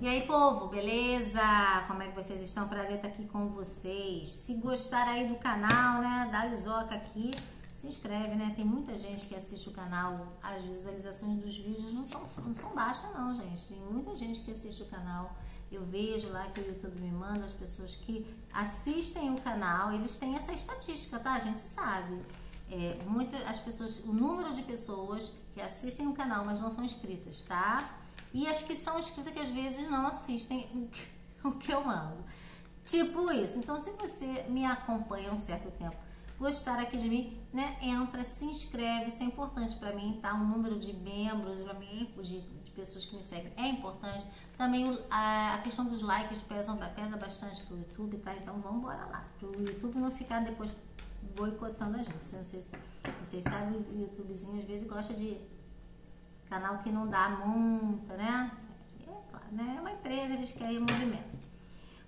E aí, povo, beleza? Como é que vocês estão? Prazer estar aqui com vocês. Se gostar aí do canal, né, dá lisoca aqui, se inscreve, né? Tem muita gente que assiste o canal, as visualizações dos vídeos não são, não são baixas não, gente. Tem muita gente que assiste o canal. Eu vejo lá que o YouTube me manda as pessoas que assistem o canal, eles têm essa estatística, tá? A gente sabe. É, muitas as pessoas, o número de pessoas que assistem o canal, mas não são inscritas, tá? E as que são inscritas que às vezes não assistem o que eu mando. Tipo isso. Então, se você me acompanha um certo tempo, gostar aqui de mim, né? Entra, se inscreve, isso é importante para mim, tá? O número de membros, para mim, de, de, pessoas que me seguem é importante. Também a, a, questão dos likes pesa, pesa bastante pro YouTube, tá? Então vamos embora lá. Pro YouTube não ficar depois boicotando a gente. Vocês, vocês sabem, o YouTubezinho às vezes gosta de Canal que não dá multa, né? É claro, né? É uma empresa, eles querem movimento.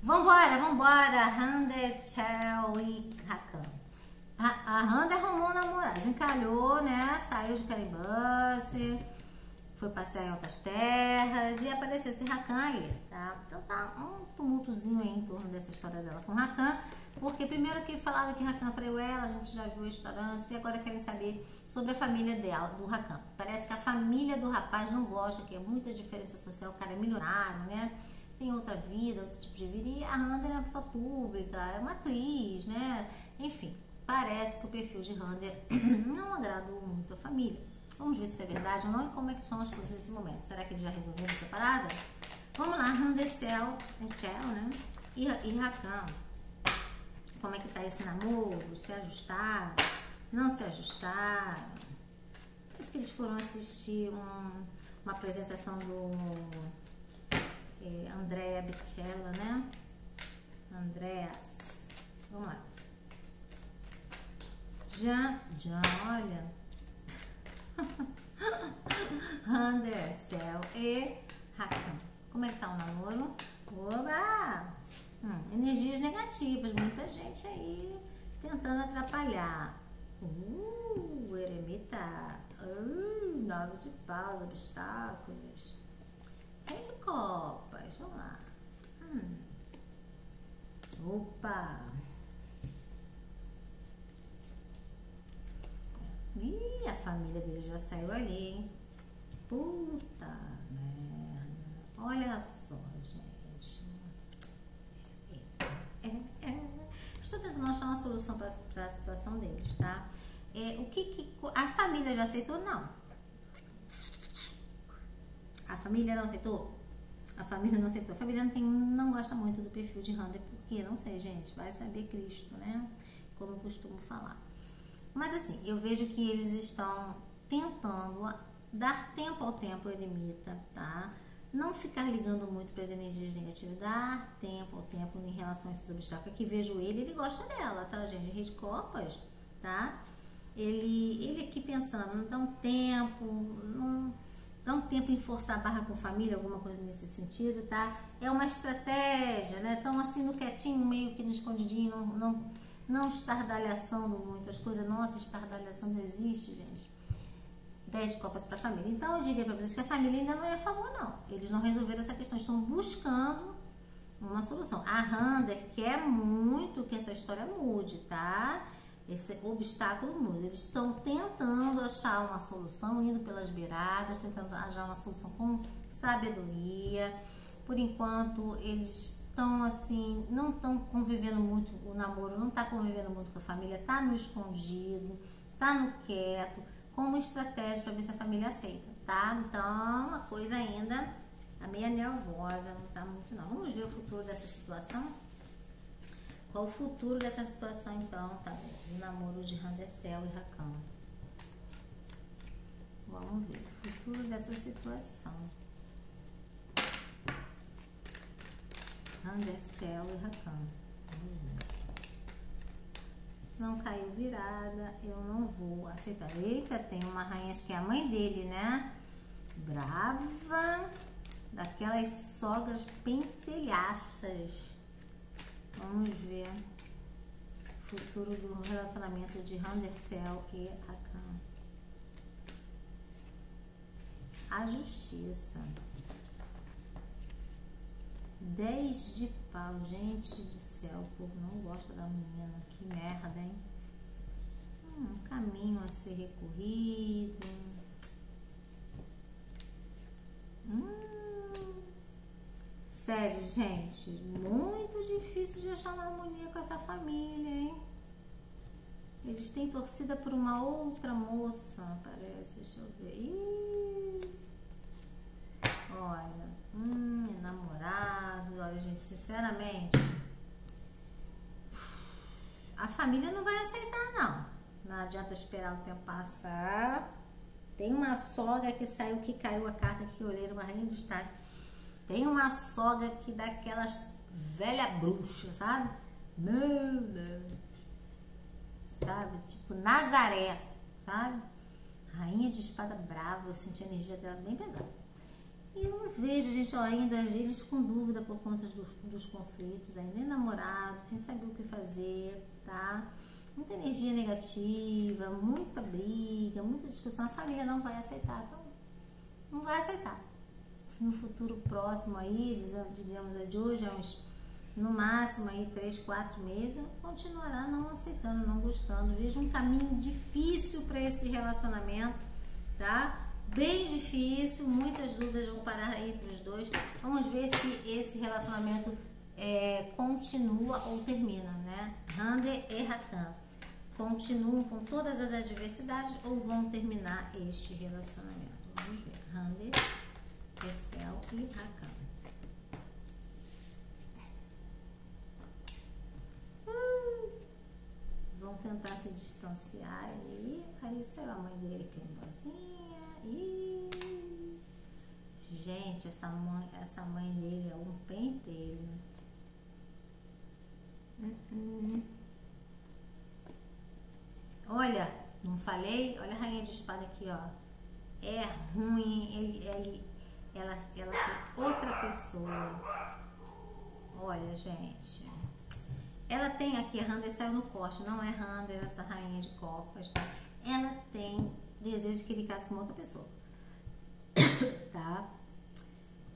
Vambora, vambora. Rander, Chel e Rakan. A, Rander arrumou um namorado, encalhou, né? Saiu de Carimbance, foi passear em outras terras e apareceu esse Rakan aí, tá? Então tá um tumultozinho aí em torno dessa história dela com Rakan. Porque primeiro que falaram que Rakan traiu ela, a gente já viu história antes, e agora querem saber sobre a família dela, do Rakan. Parece que a família do rapaz não gosta, que é muita diferença social, o cara é milionário, né? Tem outra vida, outro tipo de vida, e a Rander é uma pessoa pública, é uma atriz, né? Enfim, parece que o perfil de Rander não agradou muito a família. Vamos ver se é verdade ou não e como é que são as coisas nesse momento. Será que eles já resolveram essa parada? Vamos lá, Rander Cell, é Cell, né? E, e Rakan como é que tá esse namoro, se ajustaram, não se ajustaram. Parece que eles foram assistir um, uma apresentação do é, Andrea Bicella, né? Andréas. Vamos lá. Já, já, olha. Andercel e Rakan. Como é que tá o namoro? Oba! Hum, energias negativas, muita gente aí tentando atrapalhar. Uh, eremita. Uh, nove de paus, obstáculos. Rei de copas, vamos lá. Hum. Opa! Ih, a família dele já saiu ali, hein? Puta merda. Olha só, gente. É, é. Estou tentando achar uma solução para a situação deles, tá? É, o que, que a família já aceitou? Não. A família não aceitou? A família não aceitou. A família não, tem, não gosta muito do perfil de Hunter, porque não sei, gente, vai saber Cristo, né? Como eu costumo falar. Mas assim, eu vejo que eles estão tentando dar tempo ao tempo eremita, tá? Não ficar ligando muito para as energias negativas, dar tempo ao tempo em relação a esses obstáculos. Que vejo ele, ele gosta dela, tá, gente? Rei de copas, tá? Ele, ele aqui pensando, não dá um tempo, não dá um tempo em forçar a barra com família, alguma coisa nesse sentido, tá? É uma estratégia, né? Então, assim, no quietinho, meio que no escondidinho, não, não, não estardalhaçando muito as coisas. Nossa, estardalhação não existe, gente 10 de copas para a família. Então, eu diria para vocês que a família ainda não é a favor, não. Eles não resolveram essa questão, estão buscando uma solução. A Rander quer muito que essa história mude, tá? Esse obstáculo mude. Eles estão tentando achar uma solução, indo pelas beiradas, tentando achar uma solução com sabedoria. Por enquanto, eles estão assim, não estão convivendo muito, o namoro não está convivendo muito com a família, está no escondido, está no quieto como estratégia para ver se a família aceita, tá? Então, uma coisa ainda tá meio nervosa, não tá muito não. Vamos ver o futuro dessa situação? Qual o futuro dessa situação, então, tá? O namoro de Randecel e Rakan. Vamos ver o futuro dessa situação. Randecel e. Vamos ver não caiu virada, eu não vou aceitar. Eita, tem uma rainha, acho que é a mãe dele, né? Brava, daquelas sogras pentelhaças. Vamos ver futuro do relacionamento de Randercel e Akan. A justiça. 10 de pau, gente do céu, o povo não gosta da menina, que merda, hein? Hum, um caminho a ser recorrido. Hum, sério, gente, muito difícil de achar uma harmonia com essa família, hein? Eles têm torcida por uma outra moça, parece. Deixa eu ver. Ih, olha, hum, namorado. Olha, gente, sinceramente, a família não vai aceitar, não. Não adianta esperar o tempo passar. Tem uma sogra que saiu, que caiu a carta que olhei uma rainha de estar. Tem uma sogra que daquelas velha bruxa, sabe? Meu Deus sabe? Tipo Nazaré, sabe? Rainha de espada brava, eu senti a energia dela bem pesada. Eu vejo, gente, ó, ainda eles com dúvida por conta dos, dos conflitos, ainda nem namorados, sem saber o que fazer, tá? Muita energia negativa, muita briga, muita discussão. A família não vai aceitar, então não vai aceitar. No futuro próximo aí, digamos, de hoje, é uns no máximo aí três, quatro meses, continuará não aceitando, não gostando. Veja um caminho difícil para esse relacionamento, tá? Bem difícil, muitas dúvidas vão parar entre os dois. Vamos ver se esse relacionamento é, continua ou termina, né? Rande e Rakan continuam com todas as adversidades ou vão terminar este relacionamento? Vamos ver. Rande, Excel e Rakan. vão tentar se distanciar aí, aí será a mãe dele que é boazinha e gente, essa mãe, essa mãe dele é um pentelho. Uhum. Olha, não falei? Olha a rainha de espada aqui, ó. É ruim, ele, ele, ela, ela tem outra pessoa. Olha, gente. Ela tem aqui, a Rander saiu no corte, não é Rander, essa rainha de copas. Tá? Ela tem desejo que ele case com outra pessoa. tá?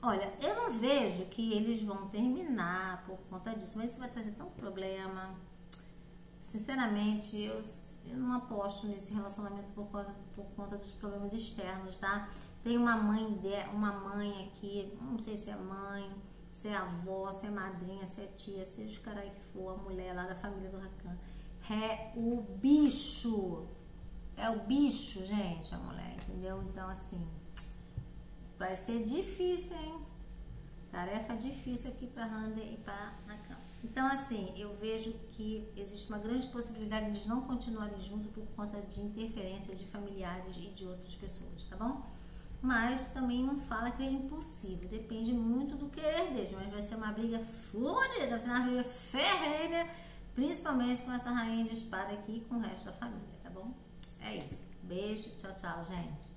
Olha, eu não vejo que eles vão terminar por conta disso, mas isso vai trazer tanto problema. Sinceramente, eu, eu não aposto nesse relacionamento por, causa, por conta dos problemas externos, tá? Tem uma mãe, de, uma mãe aqui, não sei se é mãe, se é avó, se é madrinha, se é tia, seja o caralho que for, a mulher lá da família do Rakan. É o bicho. É o bicho, gente, a mulher, entendeu? Então, assim, vai ser difícil, hein? Tarefa difícil aqui para Randa e para Rakan. Então, assim, eu vejo que existe uma grande possibilidade de eles não continuarem juntos por conta de interferência de familiares e de outras pessoas, tá bom? Mas também não fala que é impossível. Depende muito do querer deles, mas vai ser uma briga fúria, vai ser uma briga ferreira, principalmente com essa rainha de espada aqui e com o resto da família, tá bom? É isso. Beijo, tchau, tchau, gente.